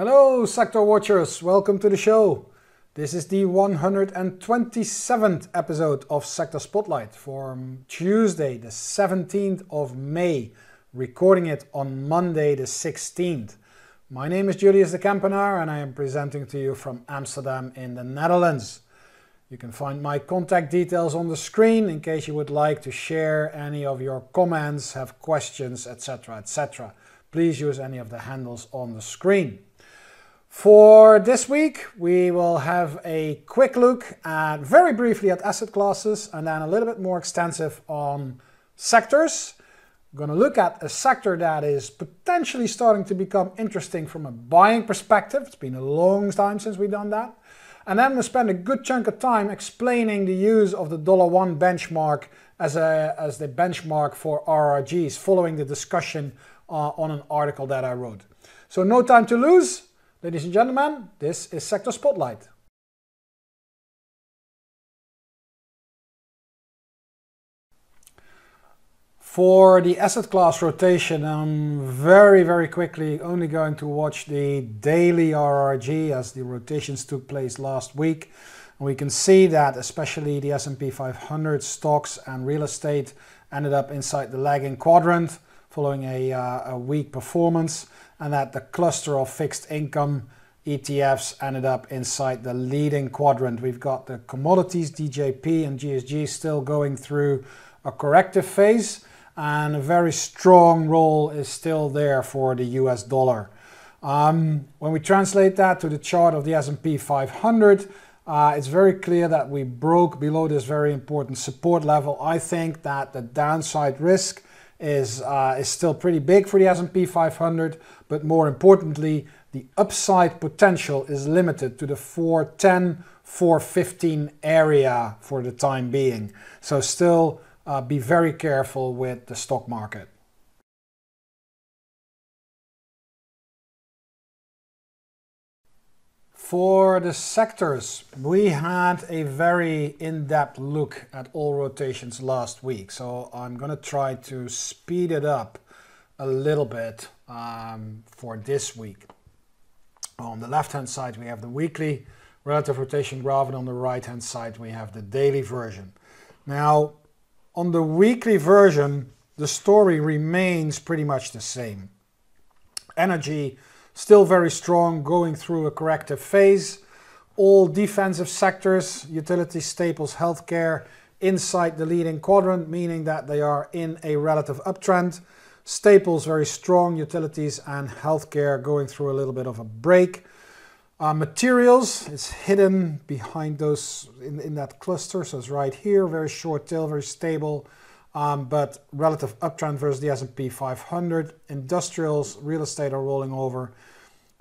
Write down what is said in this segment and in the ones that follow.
Hello, sector watchers. Welcome to the show. This is the 127th episode of Sector Spotlight for um, Tuesday, the 17th of May, recording it on Monday, the 16th. My name is Julius de Kempenaer and I am presenting to you from Amsterdam in the Netherlands. You can find my contact details on the screen in case you would like to share any of your comments, have questions, etc. etc. Please use any of the handles on the screen. For this week, we will have a quick look at very briefly at asset classes and then a little bit more extensive on sectors. We're going to look at a sector that is potentially starting to become interesting from a buying perspective. It's been a long time since we've done that. And then we'll spend a good chunk of time explaining the use of the dollar one benchmark as, a, as the benchmark for RRGs following the discussion uh, on an article that I wrote. So no time to lose. Ladies and gentlemen, this is Sector Spotlight. For the asset class rotation, I'm very, very quickly only going to watch the daily RRG as the rotations took place last week. And we can see that especially the S&P 500 stocks and real estate ended up inside the lagging quadrant following a, uh, a weak performance and that the cluster of fixed income ETFs ended up inside the leading quadrant. We've got the commodities, DJP and GSG still going through a corrective phase and a very strong role is still there for the US dollar. Um, when we translate that to the chart of the S&P 500, uh, it's very clear that we broke below this very important support level. I think that the downside risk is, uh, is still pretty big for the S&P 500, but more importantly, the upside potential is limited to the 410, 415 area for the time being. So still uh, be very careful with the stock market. For the sectors, we had a very in-depth look at all rotations last week. So I'm going to try to speed it up a little bit um, for this week. On the left-hand side, we have the weekly relative rotation graph, and on the right-hand side, we have the daily version. Now, on the weekly version, the story remains pretty much the same. Energy Still very strong, going through a corrective phase. All defensive sectors, utilities, staples, healthcare, inside the leading quadrant, meaning that they are in a relative uptrend. Staples very strong, utilities and healthcare going through a little bit of a break. Uh, materials is hidden behind those in, in that cluster, so it's right here, very short tail, very stable, um, but relative uptrend versus the S&P 500. Industrials, real estate are rolling over.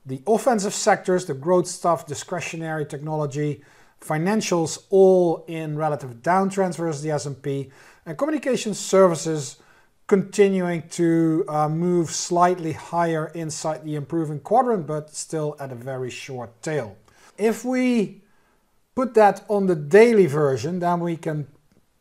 The offensive sectors, the growth stuff, discretionary technology, financials, all in relative downtrends versus the S&P, and communication services continuing to uh, move slightly higher inside the improving quadrant, but still at a very short tail. If we put that on the daily version, then we can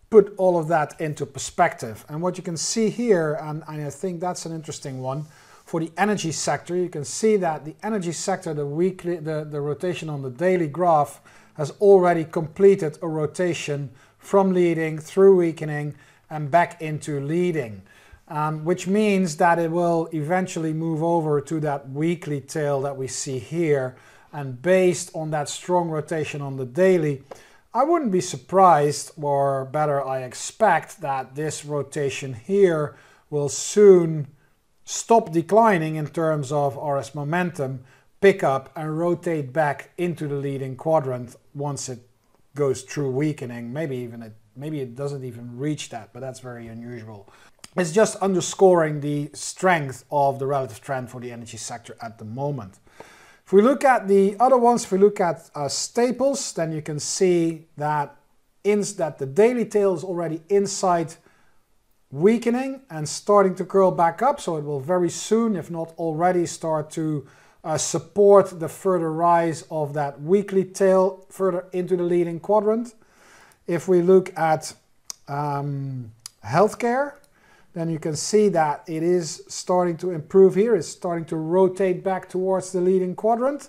put all of that into perspective. And what you can see here, and, and I think that's an interesting one, for the energy sector, you can see that the energy sector, the weekly, the, the rotation on the daily graph has already completed a rotation from leading through weakening and back into leading. Um, which means that it will eventually move over to that weekly tail that we see here. And based on that strong rotation on the daily, I wouldn't be surprised, or better, I expect that this rotation here will soon stop declining in terms of RS momentum, pick up and rotate back into the leading quadrant once it goes through weakening. Maybe even it, maybe it doesn't even reach that, but that's very unusual. It's just underscoring the strength of the relative trend for the energy sector at the moment. If we look at the other ones, if we look at uh, staples, then you can see that, that the daily tail is already inside weakening and starting to curl back up. So it will very soon, if not already, start to uh, support the further rise of that weekly tail further into the leading quadrant. If we look at um, healthcare, then you can see that it is starting to improve here. It's starting to rotate back towards the leading quadrant.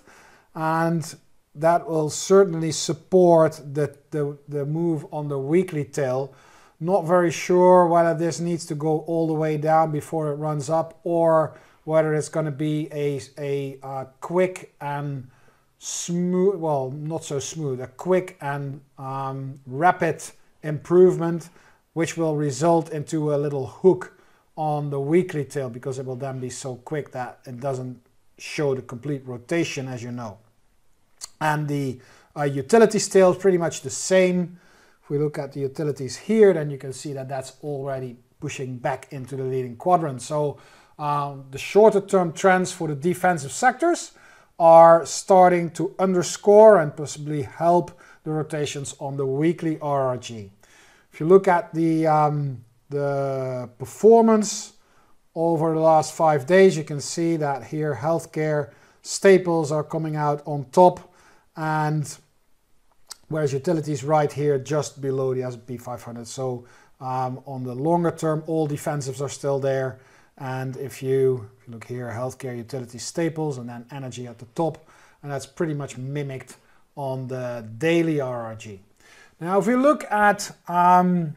And that will certainly support the, the, the move on the weekly tail. Not very sure whether this needs to go all the way down before it runs up or whether it's going to be a, a, quick and smooth, well, not so smooth, a quick and um, rapid improvement, which will result into a little hook on the weekly tail because it will then be so quick that it doesn't show the complete rotation as you know. And the uh, utilities tail is pretty much the same. If we look at the utilities here, then you can see that that's already pushing back into the leading quadrant. So um, the shorter term trends for the defensive sectors are starting to underscore and possibly help the rotations on the weekly RRG. If you look at the, um, the performance over the last five days, you can see that here healthcare staples are coming out on top and whereas utilities right here just below the S&P 500. So um, on the longer term, all defensives are still there. And if you, if you look here, healthcare, utility staples, and then energy at the top, and that's pretty much mimicked on the daily RRG. Now, if we look at um,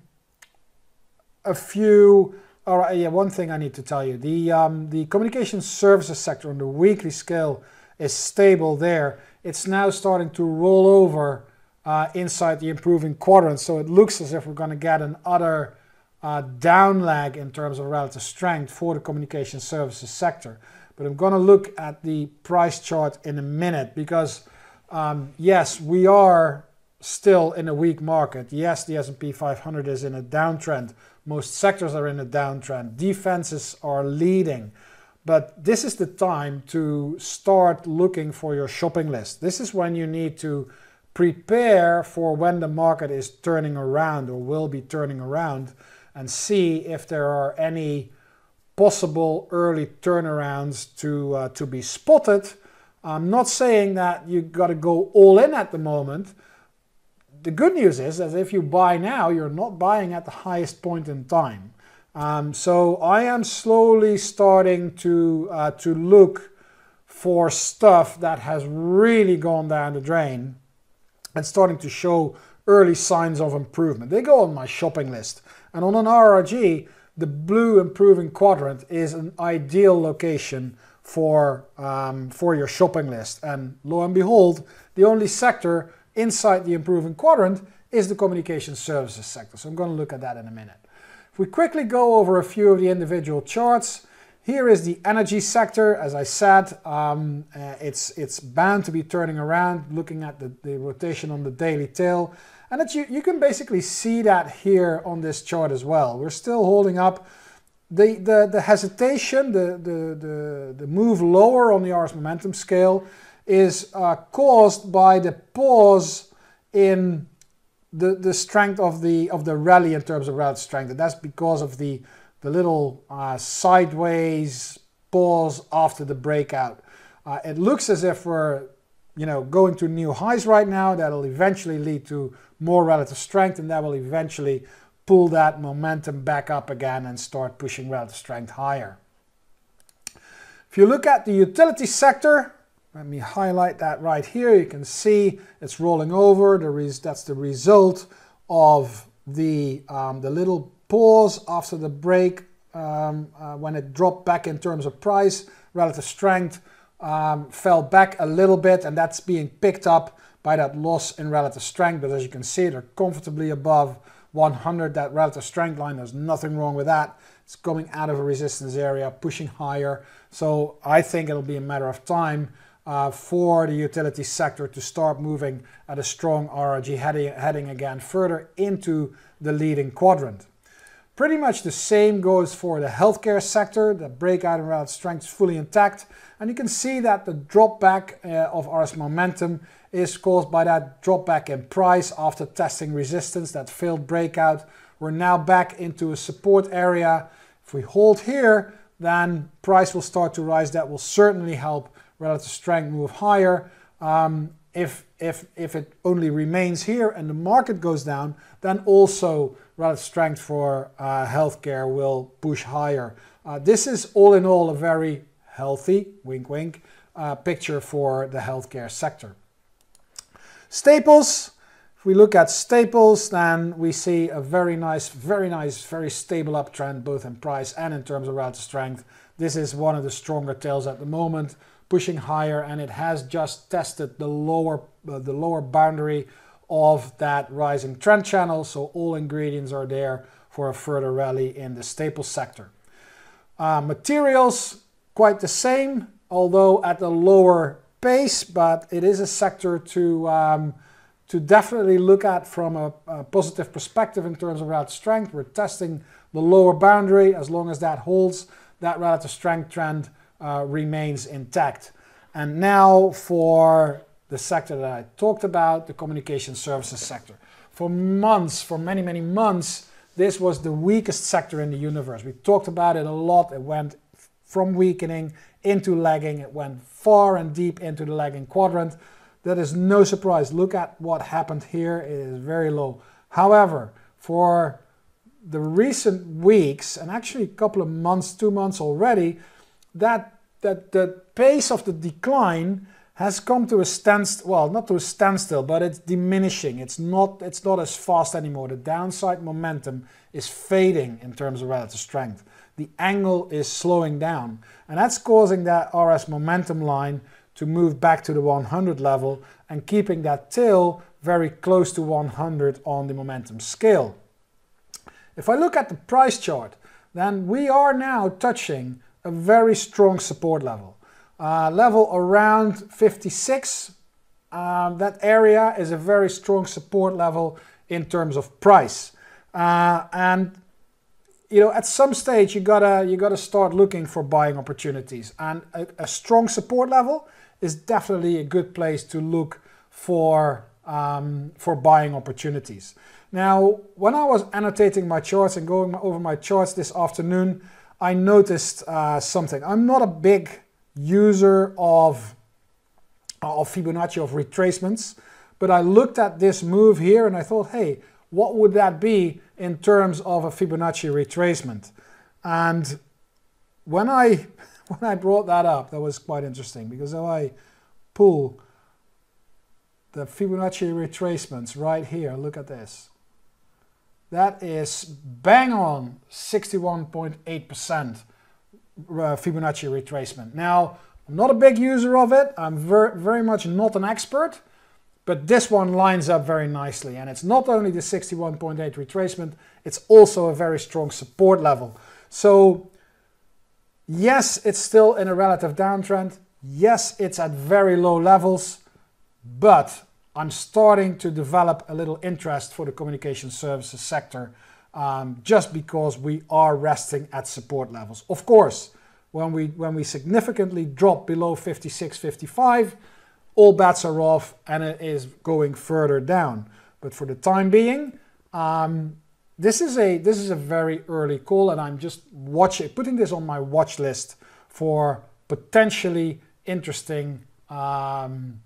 a few, all right, yeah, one thing I need to tell you, the, um, the communication services sector on the weekly scale is stable there. It's now starting to roll over uh, inside the improving quadrant, so it looks as if we're going to get another uh, down lag in terms of relative strength for the communication services sector. But I'm going to look at the price chart in a minute because um, yes, we are still in a weak market. Yes, the S&P 500 is in a downtrend. Most sectors are in a downtrend. Defenses are leading. But this is the time to start looking for your shopping list. This is when you need to prepare for when the market is turning around or will be turning around and see if there are any possible early turnarounds to, uh, to be spotted. I'm not saying that you've got to go all in at the moment. The good news is that if you buy now, you're not buying at the highest point in time. Um, so I am slowly starting to, uh, to look for stuff that has really gone down the drain and starting to show early signs of improvement. They go on my shopping list. And on an RRG, the blue improving quadrant is an ideal location for, um, for your shopping list. And lo and behold, the only sector inside the improving quadrant is the communication services sector. So I'm going to look at that in a minute. If we quickly go over a few of the individual charts, here is the energy sector. As I said, um, uh, it's, it's bound to be turning around, looking at the, the rotation on the daily tail. And it, you, you can basically see that here on this chart as well. We're still holding up. The, the, the hesitation, the, the, the, the move lower on the RS momentum scale is uh, caused by the pause in the, the strength of the, of the rally in terms of relative strength. And that's because of the, the little uh, sideways pause after the breakout. Uh, it looks as if we're you know, going to new highs right now. That'll eventually lead to more relative strength and that will eventually pull that momentum back up again and start pushing relative strength higher. If you look at the utility sector, let me highlight that right here. You can see it's rolling over. There is, that's the result of the, um, the little pause after the break um, uh, when it dropped back in terms of price. Relative strength um, fell back a little bit and that's being picked up by that loss in relative strength. But as you can see, they're comfortably above 100, that relative strength line. There's nothing wrong with that. It's coming out of a resistance area, pushing higher. So I think it'll be a matter of time uh, for the utility sector to start moving at a strong RRG heading, heading again further into the leading quadrant. Pretty much the same goes for the healthcare sector. The breakout relative strength is fully intact. And you can see that the drop back uh, of RS momentum is caused by that drop back in price after testing resistance, that failed breakout. We're now back into a support area. If we hold here, then price will start to rise. That will certainly help relative strength move higher. Um, if, if, if it only remains here and the market goes down, then also relative strength for uh, healthcare will push higher. Uh, this is all in all a very healthy, wink wink, uh, picture for the healthcare sector. Staples, if we look at staples, then we see a very nice, very nice, very stable uptrend, both in price and in terms of relative strength. This is one of the stronger tails at the moment, pushing higher, and it has just tested the lower, uh, the lower boundary of that rising trend channel. So all ingredients are there for a further rally in the staple sector. Uh, materials, quite the same, although at a lower pace, but it is a sector to, um, to definitely look at from a, a, positive perspective in terms of relative strength. We're testing the lower boundary. As long as that holds, that relative strength trend uh, remains intact. And now for the sector that I talked about, the communication services sector. For months, for many, many months, this was the weakest sector in the universe. We talked about it a lot. It went from weakening into lagging. It went far and deep into the lagging quadrant. That is no surprise. Look at what happened here. It is very low. However, for the recent weeks, and actually a couple of months, two months already, that, that the pace of the decline has come to a standstill, well, not to a standstill, but it's diminishing. It's not, it's not as fast anymore. The downside momentum is fading in terms of relative strength. The angle is slowing down, and that's causing that RS momentum line to move back to the 100 level and keeping that tail very close to 100 on the momentum scale. If I look at the price chart, then we are now touching a very strong support level. Uh, level around 56, um, that area is a very strong support level in terms of price. Uh, and you know, at some stage you gotta you gotta start looking for buying opportunities, and a, a strong support level is definitely a good place to look for um, for buying opportunities. Now, when I was annotating my charts and going over my charts this afternoon, I noticed uh, something. I'm not a big user of, of Fibonacci, of retracements. But I looked at this move here and I thought, hey, what would that be in terms of a Fibonacci retracement? And when I when I brought that up, that was quite interesting because if I pull the Fibonacci retracements right here, look at this. That is bang on 61.8% uh, Fibonacci retracement. Now, I'm not a big user of it. I'm ver very much not an expert, but this one lines up very nicely. And it's not only the 61.8 retracement, it's also a very strong support level. So yes, it's still in a relative downtrend. Yes, it's at very low levels, but I'm starting to develop a little interest for the communication services sector um, just because we are resting at support levels. Of course, when we, when we significantly drop below 56, 55, all bets are off and it is going further down. But for the time being, um, this is a this is a very early call, and I'm just watching, putting this on my watch list for potentially interesting um,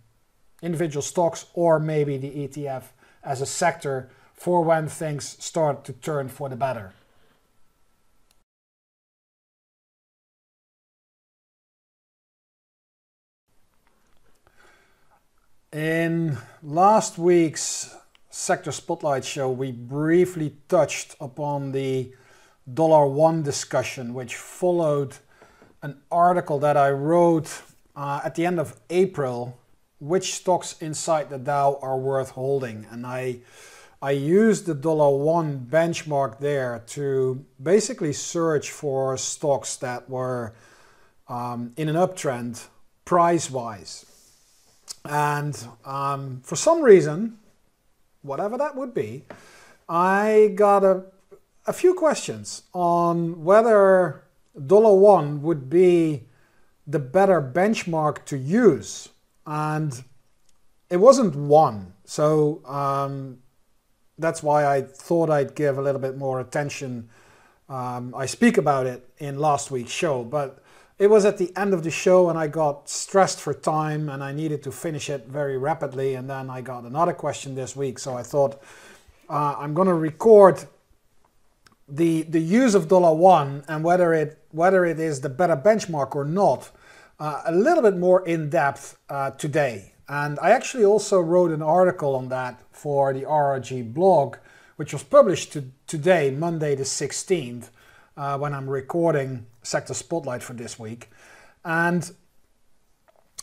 individual stocks or maybe the ETF as a sector for when things start to turn for the better. In last week's Sector Spotlight show, we briefly touched upon the dollar one discussion, which followed an article that I wrote uh, at the end of April, which stocks inside the Dow are worth holding. And I I used the dollar one benchmark there to basically search for stocks that were um, in an uptrend price wise. And um, for some reason, whatever that would be, I got a, a few questions on whether dollar one would be the better benchmark to use. And it wasn't one. So um, that's why I thought I'd give a little bit more attention. Um, I speak about it in last week's show, but it was at the end of the show and I got stressed for time and I needed to finish it very rapidly. And then I got another question this week. So I thought uh, I'm going to record the, the use of dollar one and whether it, whether it is the better benchmark or not uh, a little bit more in depth uh, today. And I actually also wrote an article on that for the RRG blog, which was published to, today, Monday the 16th, uh, when I'm recording Sector Spotlight for this week. And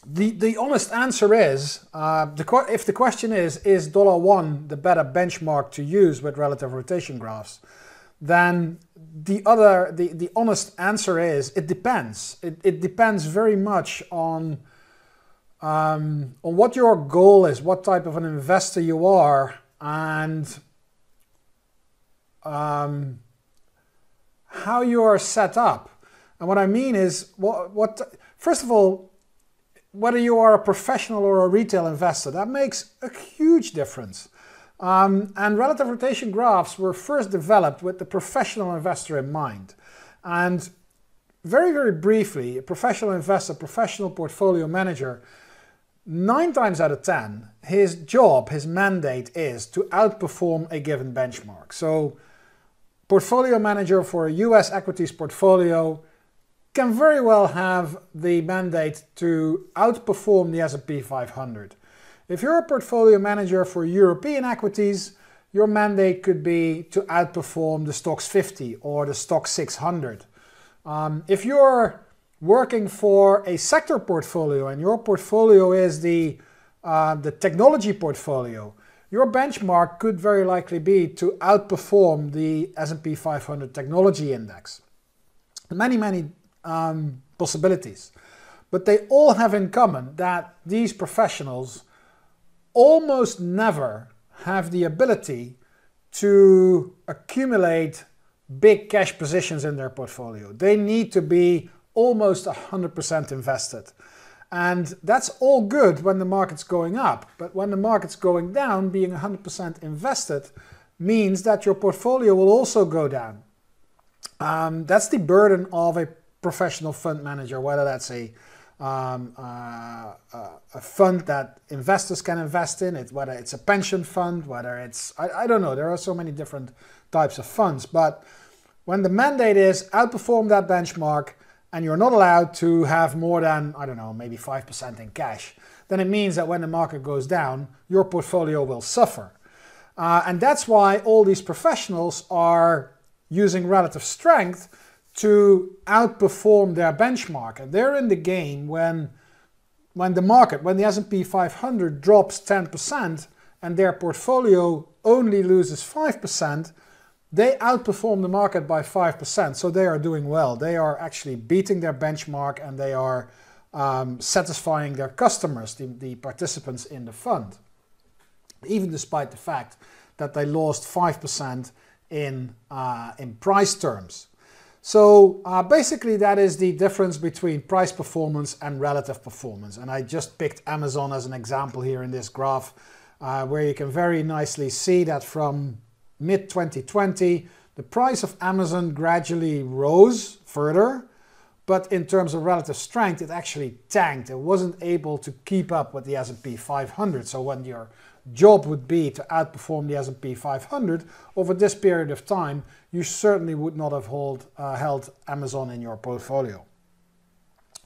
the, the honest answer is, uh, the, if the question is, is dollar one the better benchmark to use with relative rotation graphs, then the other, the, the honest answer is, it depends. It, it depends very much on um, on what your goal is, what type of an investor you are, and um, how you are set up. And what I mean is, what, what first of all, whether you are a professional or a retail investor, that makes a huge difference. Um, and relative rotation graphs were first developed with the professional investor in mind. And very, very briefly, a professional investor, professional portfolio manager nine times out of 10, his job, his mandate is to outperform a given benchmark. So, portfolio manager for a US equities portfolio can very well have the mandate to outperform the S&P 500. If you're a portfolio manager for European equities, your mandate could be to outperform the STOXX 50 or the STOXX 600. Um, if you're working for a sector portfolio and your portfolio is the, uh, the technology portfolio, your benchmark could very likely be to outperform the S&P 500 technology index. Many, many um, possibilities. But they all have in common that these professionals almost never have the ability to accumulate big cash positions in their portfolio. They need to be almost 100% invested. And that's all good when the market's going up. But when the market's going down, being 100% invested means that your portfolio will also go down. Um, that's the burden of a professional fund manager, whether that's a, um, uh, uh, a fund that investors can invest in, it, whether it's a pension fund, whether it's, I, I don't know, there are so many different types of funds. But when the mandate is outperform that benchmark, and you're not allowed to have more than, I don't know, maybe 5% in cash, then it means that when the market goes down, your portfolio will suffer. Uh, and that's why all these professionals are using relative strength to outperform their benchmark. And they're in the game when, when the market, when the S&P 500 drops 10% and their portfolio only loses 5%, they outperform the market by 5%, so they are doing well. They are actually beating their benchmark and they are um, satisfying their customers, the, the participants in the fund, even despite the fact that they lost 5% in, uh, in price terms. So uh, basically that is the difference between price performance and relative performance. And I just picked Amazon as an example here in this graph uh, where you can very nicely see that from mid 2020, the price of Amazon gradually rose further, but in terms of relative strength, it actually tanked. It wasn't able to keep up with the S&P 500. So when your job would be to outperform the S&P 500 over this period of time, you certainly would not have hold, uh, held Amazon in your portfolio.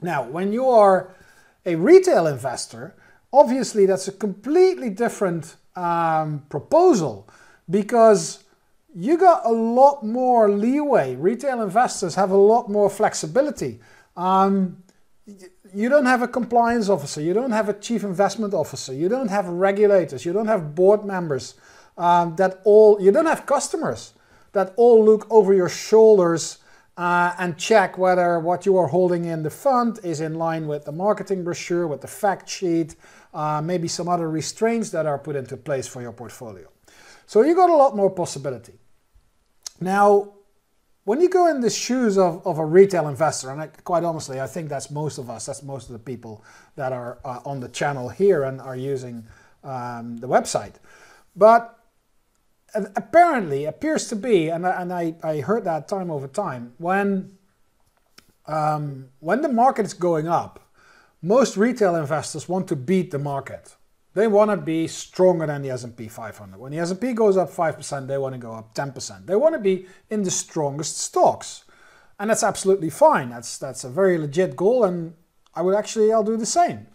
Now, when you are a retail investor, obviously that's a completely different um, proposal because you got a lot more leeway. Retail investors have a lot more flexibility. Um, you don't have a compliance officer, you don't have a chief investment officer, you don't have regulators, you don't have board members um, that all, you don't have customers that all look over your shoulders uh, and check whether what you are holding in the fund is in line with the marketing brochure, with the fact sheet, uh, maybe some other restraints that are put into place for your portfolio. So you got a lot more possibility. Now, when you go in the shoes of, of a retail investor, and I, quite honestly, I think that's most of us, that's most of the people that are uh, on the channel here and are using um, the website. But apparently appears to be, and, I, and I, I heard that time over time, when um, when the market is going up, most retail investors want to beat the market. They want to be stronger than the S&P 500. When the S&P goes up 5%, they want to go up 10%. They want to be in the strongest stocks. And that's absolutely fine. That's, that's a very legit goal and I would actually, I'll do the same.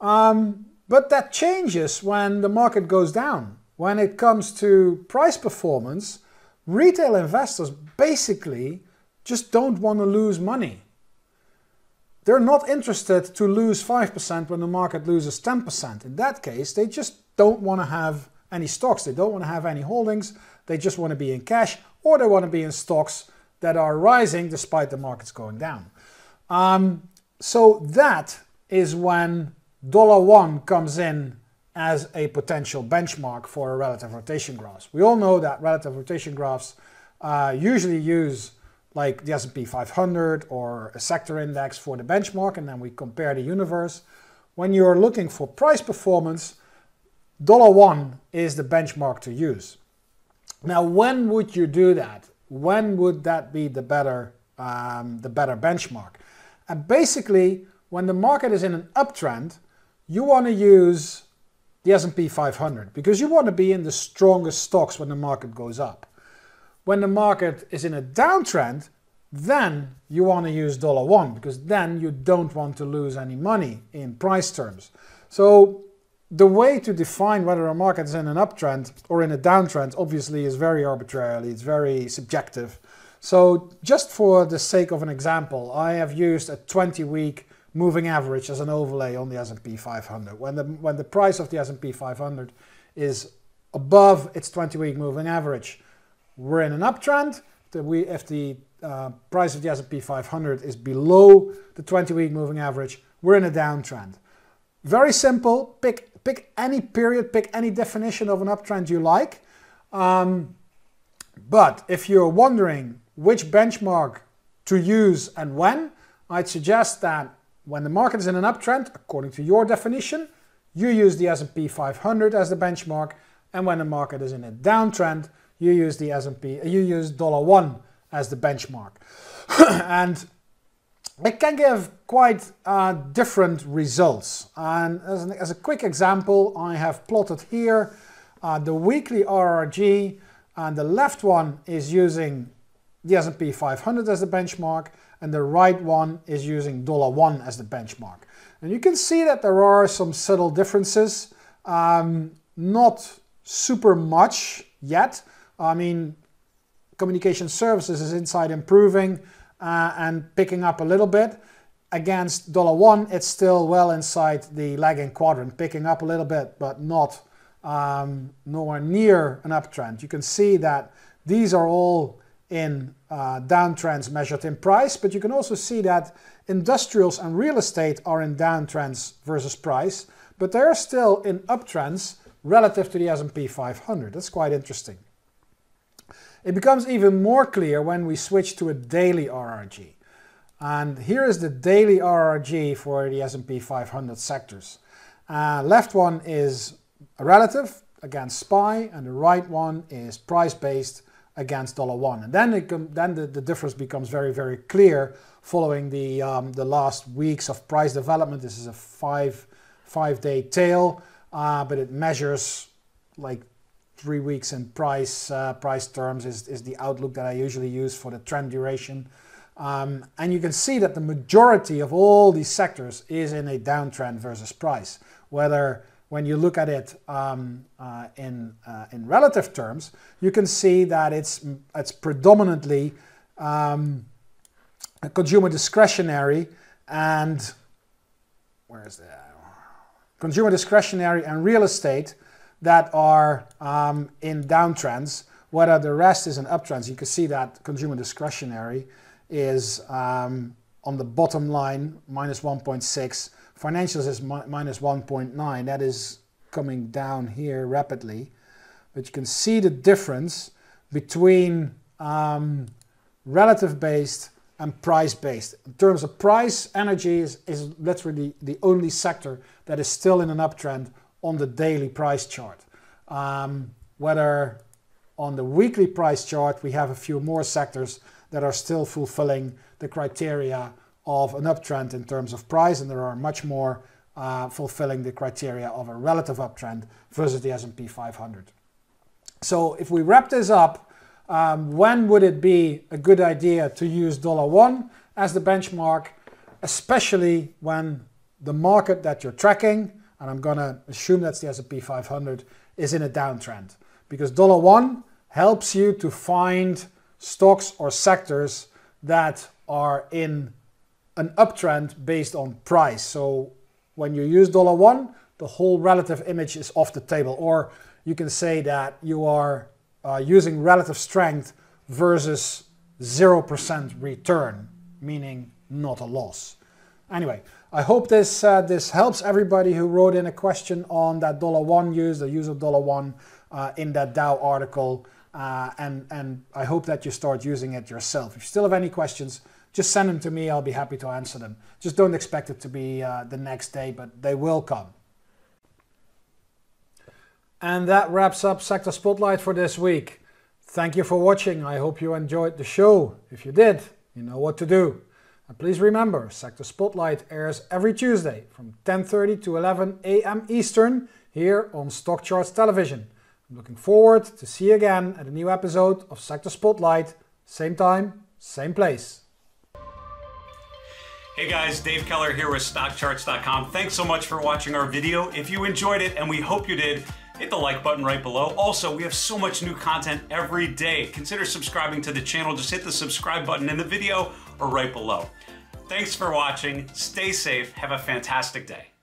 Um, but that changes when the market goes down. When it comes to price performance, retail investors basically just don't want to lose money. They're not interested to lose 5% when the market loses 10%. In that case, they just don't want to have any stocks. They don't want to have any holdings. They just want to be in cash or they want to be in stocks that are rising despite the markets going down. Um, so that is when dollar one comes in as a potential benchmark for a relative rotation graph. We all know that relative rotation graphs uh, usually use like the S&P 500 or a sector index for the benchmark and then we compare the universe. When you're looking for price performance, dollar one is the benchmark to use. Now, when would you do that? When would that be the better, um, the better benchmark? And basically, when the market is in an uptrend, you want to use the S&P 500 because you want to be in the strongest stocks when the market goes up. When the market is in a downtrend, then you want to use dollar one because then you don't want to lose any money in price terms. So the way to define whether a market is in an uptrend or in a downtrend obviously is very arbitrarily, it's very subjective. So just for the sake of an example, I have used a 20 week moving average as an overlay on the S&P 500. When the, when the price of the S&P 500 is above its 20-week moving average, we're in an uptrend. We, if the uh, price of the S&P 500 is below the 20-week moving average, we're in a downtrend. Very simple. Pick, pick any period, pick any definition of an uptrend you like. Um, but if you're wondering which benchmark to use and when, I'd suggest that when the market is in an uptrend, according to your definition, you use the S&P 500 as the benchmark, and when the market is in a downtrend, you use the S&P, you use dollar one as the benchmark, and it can give quite uh, different results. And as, an, as, a quick example, I have plotted here uh, the weekly RRG, and the left one is using the S&P 500 as the benchmark, and the right one is using dollar one as the benchmark. And you can see that there are some subtle differences, um, not super much yet. I mean, communication services is inside improving uh, and picking up a little bit. Against dollar one, it's still well inside the lagging quadrant, picking up a little bit, but not um, nowhere near an uptrend. You can see that these are all in uh, downtrends measured in price, but you can also see that industrials and real estate are in downtrends versus price, but they're still in uptrends relative to the S&P 500. That's quite interesting. It becomes even more clear when we switch to a daily RRG. And here is the daily RRG for the S&P 500 sectors. Uh, left one is a relative against SPY, and the right one is price-based against dollar one. And then, it then the, the difference becomes very, very clear following the, um, the last weeks of price development. This is a five, five day tail, uh, but it measures like three weeks in price, uh, price terms is, is the outlook that I usually use for the trend duration. Um, and you can see that the majority of all these sectors is in a downtrend versus price, whether when you look at it um, uh, in, uh, in relative terms, you can see that it's, it's predominantly um, consumer discretionary and where is that? Consumer discretionary and real estate that are um, in downtrends, whether the rest is in uptrends. You can see that consumer discretionary is um, on the bottom line, minus 1.6, Financials is mi minus 1.9. That is coming down here rapidly. But you can see the difference between um, relative based and price based. In terms of price, energy is, is literally the only sector that is still in an uptrend on the daily price chart. Um, whether on the weekly price chart, we have a few more sectors that are still fulfilling the criteria of an uptrend in terms of price, and there are much more uh, fulfilling the criteria of a relative uptrend versus the S&P 500. So if we wrap this up, um, when would it be a good idea to use dollar one as the benchmark, especially when the market that you're tracking, and I'm going to assume that's the S&P 500, is in a downtrend. Because dollar one helps you to find stocks or sectors that are in an uptrend based on price. So when you use dollar one, the whole relative image is off the table. Or you can say that you are uh, using relative strength versus 0% return, meaning not a loss. Anyway, I hope this uh, this helps everybody who wrote in a question on that dollar one use, the use of dollar one uh, in that Dow article. Uh, and, and I hope that you start using it yourself. If you still have any questions, just send them to me. I'll be happy to answer them. Just don't expect it to be uh, the next day, but they will come. And that wraps up Sector Spotlight for this week. Thank you for watching. I hope you enjoyed the show. If you did, you know what to do. And please remember, Sector Spotlight airs every Tuesday from 10.30 to 11 a.m. Eastern here on StockCharts Television. I'm looking forward to see you again at a new episode of Sector Spotlight. Same time, same place. Hey guys, Dave Keller here with StockCharts.com. Thanks so much for watching our video. If you enjoyed it, and we hope you did, hit the like button right below. Also, we have so much new content every day. Consider subscribing to the channel. Just hit the subscribe button in the video or right below. Thanks for watching. Stay safe. Have a fantastic day.